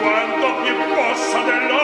quanto più possa dell'ora